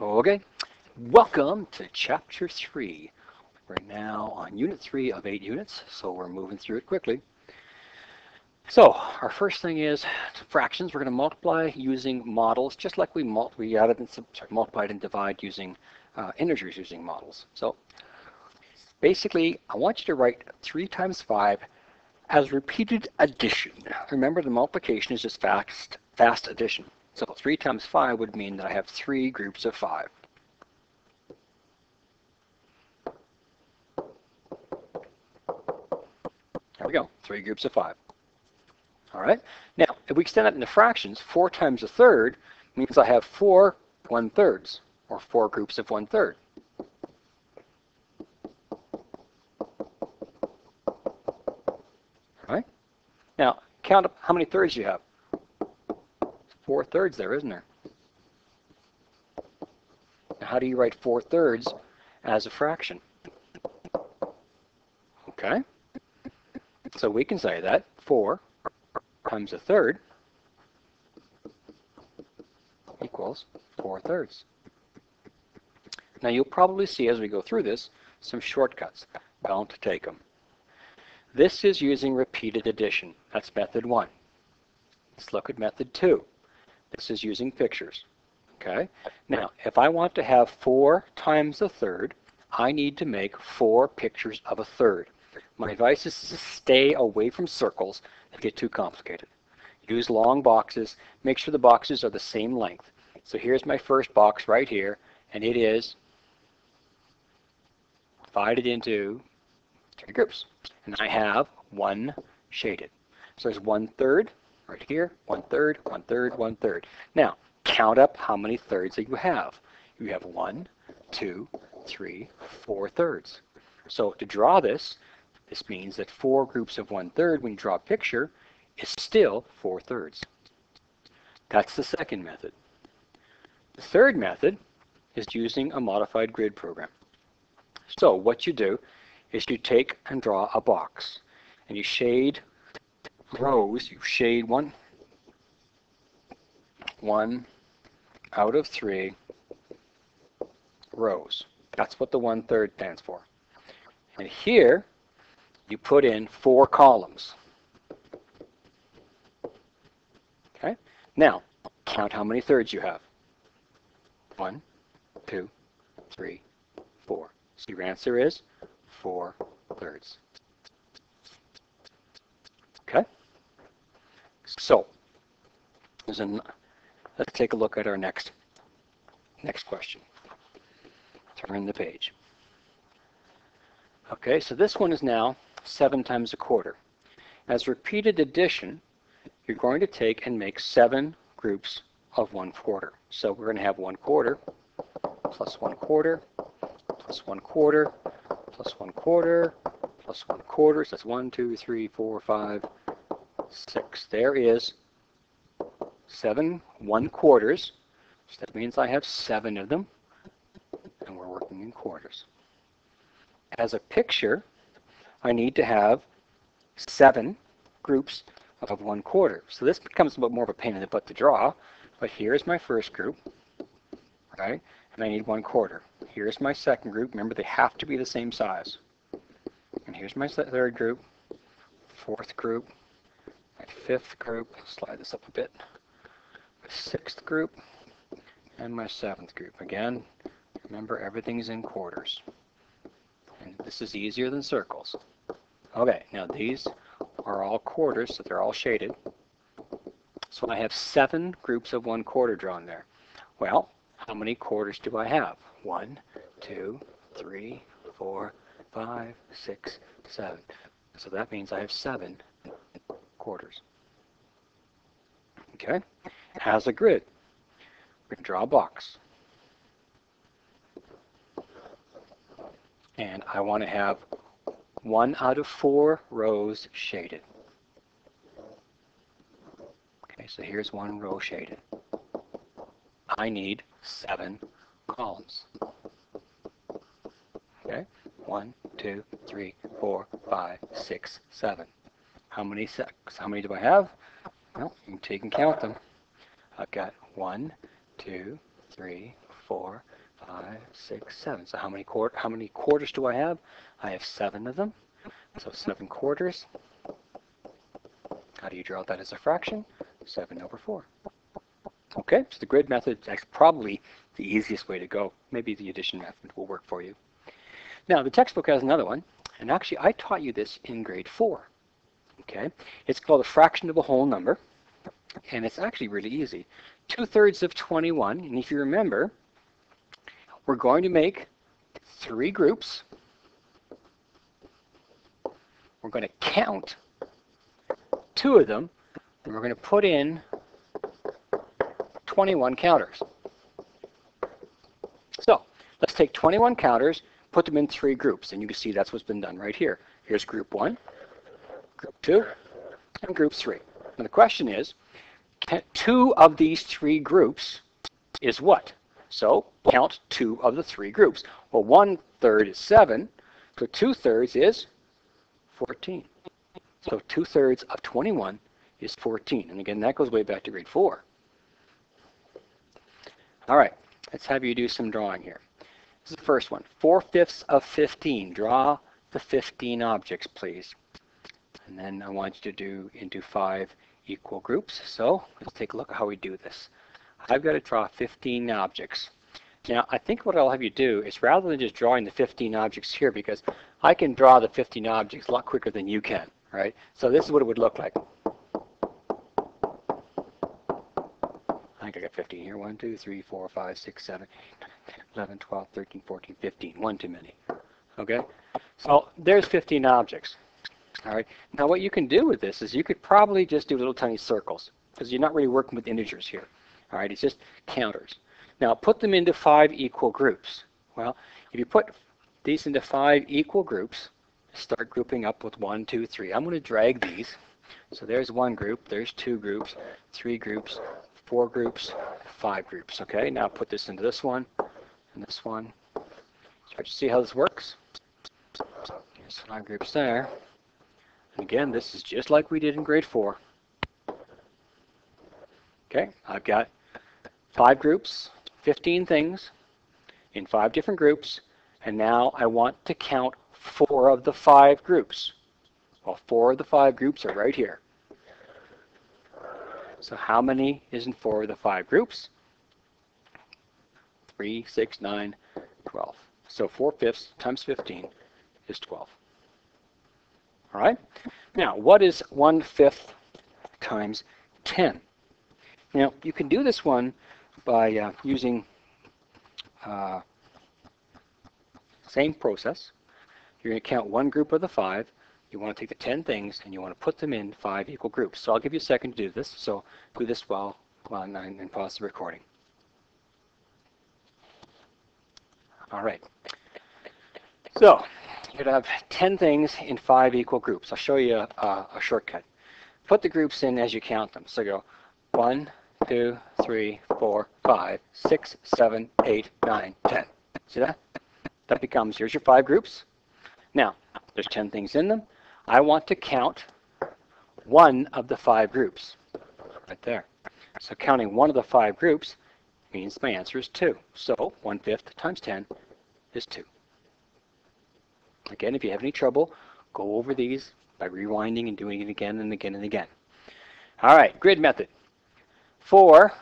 Okay, welcome to Chapter 3. We're now on Unit 3 of 8 units, so we're moving through it quickly. So, our first thing is fractions. We're going to multiply using models, just like we, mul we added and sorry, multiplied and divide using uh, integers using models. So, basically, I want you to write 3 times 5 as repeated addition. Remember, the multiplication is just fast, fast addition. So 3 times 5 would mean that I have three groups of 5. There we go, three groups of 5. All right, now if we extend that into fractions, 4 times a third means I have 4 one-thirds, or 4 groups of one-third. All right, now count up how many thirds you have four thirds there, isn't there? How do you write four thirds as a fraction? Okay. So we can say that 4 times a third equals 4 thirds. Now you'll probably see as we go through this some shortcuts. Don't take them. This is using repeated addition. That's method 1. Let's look at method 2. This is using pictures. Okay. Now, if I want to have 4 times a third, I need to make 4 pictures of a third. My advice is to stay away from circles that get too complicated. Use long boxes. Make sure the boxes are the same length. So here's my first box right here, and it is divided into three groups. And I have one shaded. So there's one third, right here, one third, one third, one third. Now, count up how many thirds that you have. You have one, two, three, four thirds. So to draw this, this means that four groups of one third when you draw a picture is still four thirds. That's the second method. The third method is using a modified grid program. So what you do is you take and draw a box and you shade rows, you shade one, one out of three rows. That's what the one-third stands for. And here, you put in four columns. Okay? Now, count how many thirds you have. One, two, three, four. So your answer is four thirds. Okay? So, an, let's take a look at our next next question. Turn the page. Okay, so this one is now 7 times a quarter. As repeated addition, you're going to take and make 7 groups of 1 quarter. So we're going to have 1 quarter plus 1 quarter plus 1 quarter plus 1 quarter plus 1 quarter. So that's 1, 2, 3, 4, 5, 6. There is 7 1 quarters. So that means I have 7 of them. And we're working in quarters. As a picture, I need to have 7 groups of 1 quarter. So this becomes a bit more of a pain in the butt to draw. But here's my first group, right? And I need 1 quarter. Here's my second group. Remember, they have to be the same size. And here's my third group, fourth group, fifth group, slide this up a bit, my sixth group, and my seventh group. Again, remember everything's in quarters. And this is easier than circles. Okay, now these are all quarters, so they're all shaded. So I have seven groups of one quarter drawn there. Well, how many quarters do I have? One, two, three, four, five, six, seven. So that means I have seven quarters. Okay? As a grid, going to draw a box. And I want to have one out of four rows shaded. Okay, so here's one row shaded. I need seven columns. Okay, one, two, three, four, five, six, seven. How many six? How many do I have? Well, you take and count them. I've got one, two, three, four, five, six, seven. So how many quart how many quarters do I have? I have seven of them. So seven quarters. How do you draw that as a fraction? Seven over four. Okay, so the grid method is probably the easiest way to go. Maybe the addition method will work for you. Now, the textbook has another one, and actually I taught you this in grade four. Okay, it's called a fraction of a whole number, and it's actually really easy. Two thirds of 21, and if you remember, we're going to make three groups. We're going to count two of them, and we're going to put in 21 counters. So let's take 21 counters, put them in three groups, and you can see that's what's been done right here. Here's group one, group two, and group three. And the question is, two of these three groups is what? So count two of the three groups. Well, one third is seven, so two thirds is 14. So two thirds of 21 is 14. And again, that goes way back to grade four. All right, let's have you do some drawing here. This is the first one. 4 fifths of 15. Draw the 15 objects, please. And then I want you to do into five equal groups. So let's take a look at how we do this. I've got to draw 15 objects. Now, I think what I'll have you do is rather than just drawing the 15 objects here, because I can draw the 15 objects a lot quicker than you can, right? So this is what it would look like. I think I got 15 here. 1, 2, 3, 4, 5, 6, 7, 11, 12, 13, 14, 15. One too many. Okay? So there's 15 objects. All right. Now what you can do with this is you could probably just do little tiny circles because you're not really working with integers here. All right. It's just counters. Now put them into five equal groups. Well, if you put these into five equal groups, start grouping up with one, two, three. I'm going to drag these. So there's one group, there's two groups, three groups, four groups, five groups. Okay, now put this into this one and this one. Start to see how this works. There's five groups there. Again, this is just like we did in grade four. Okay, I've got five groups, 15 things in five different groups, and now I want to count four of the five groups. Well, four of the five groups are right here. So how many is in four of the five groups? 3, 6, 9, 12. So 4 fifths times 15 is 12. All right? Now, what is 1 fifth times 10? Now, you can do this one by uh, using uh, same process. You're going to count one group of the five, you want to take the 10 things and you want to put them in five equal groups. So I'll give you a second to do this. So do this while, while I'm, and pause the recording. All right. So to have 10 things in five equal groups. I'll show you a, a shortcut. Put the groups in as you count them. So go 1, 2, 3, 4, 5, 6, 7, 8, 9, 10. See that? That becomes, here's your five groups. Now, there's 10 things in them. I want to count one of the five groups, right there. So counting one of the five groups means my answer is 2. So 1 fifth times 10 is 2. Again, if you have any trouble, go over these by rewinding and doing it again and again and again. All right, grid method. 4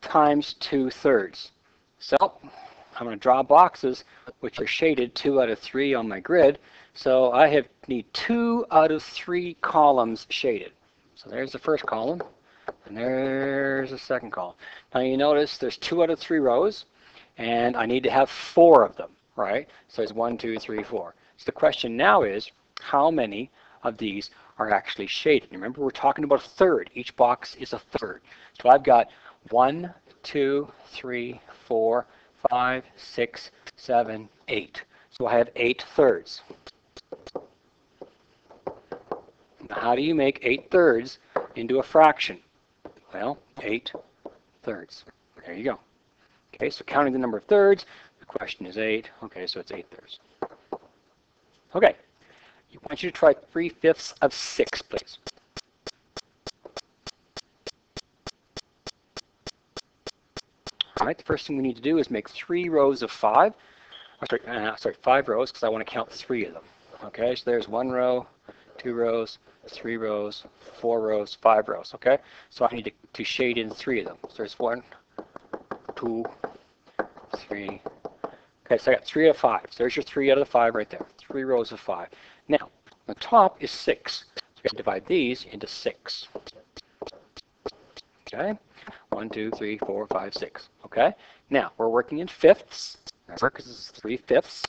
times 2 thirds. So I'm going to draw boxes which are shaded 2 out of 3 on my grid. So I have need two out of three columns shaded. So there's the first column, and there's the second column. Now you notice there's two out of three rows, and I need to have four of them, right? So there's one, two, three, four. So the question now is, how many of these are actually shaded? Remember, we're talking about a third. Each box is a third. So I've got one, two, three, four, five, six, seven, eight. So I have eight thirds. How do you make 8 thirds into a fraction? Well, 8 thirds. There you go. Okay, so counting the number of thirds, the question is 8. Okay, so it's 8 thirds. Okay, I want you to try 3 fifths of 6, please. All right, the first thing we need to do is make three rows of five. Oh, sorry, uh, sorry, five rows because I want to count three of them. Okay, so there's one row, two rows, three rows, four rows, five rows. Okay, so I need to, to shade in three of them. So there's one, two, three. Okay, so I got three out of five. So there's your three out of the five right there. Three rows of five. Now, the top is six. So you have to divide these into six. Okay, one, two, three, four, five, six. Okay, now we're working in fifths. Remember, because it's three fifths.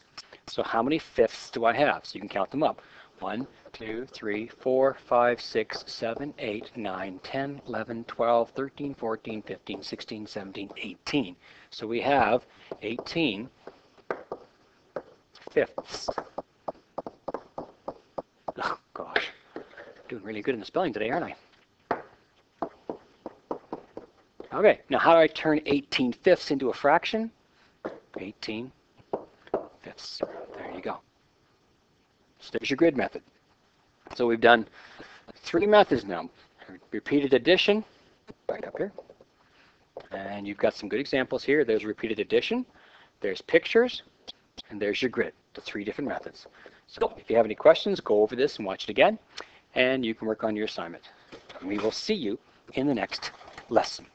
So how many fifths do I have? So you can count them up. 1, 2, 3, 4, 5, 6, 7, 8, 9, 10, 11, 12, 13, 14, 15, 16, 17, 18. So we have 18 fifths. Oh, gosh. Doing really good in the spelling today, aren't I? Okay, now how do I turn 18 fifths into a fraction? 18 fifths. There you go. So there's your grid method. So we've done three methods now. Repeated addition, right up here. And you've got some good examples here. There's repeated addition, there's pictures, and there's your grid, the three different methods. So if you have any questions, go over this and watch it again, and you can work on your assignment. We will see you in the next lesson.